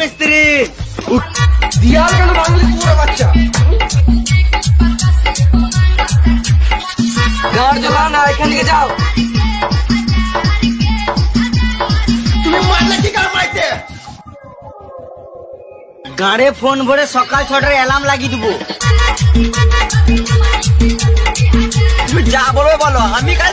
মিস্ত্রি। দিয়াল কেন ভাঙলি পুরো বাচ্চা? গাড় জ্বলা না, এখান থেকে যাও। তুমি মারলে কি কার মাইতে? গাড়ে ফোন ভরে সকাল ছটার অ্যালার্ম লাগিয়ে দিব। তুমি যা বলবে বলো, আমি কাল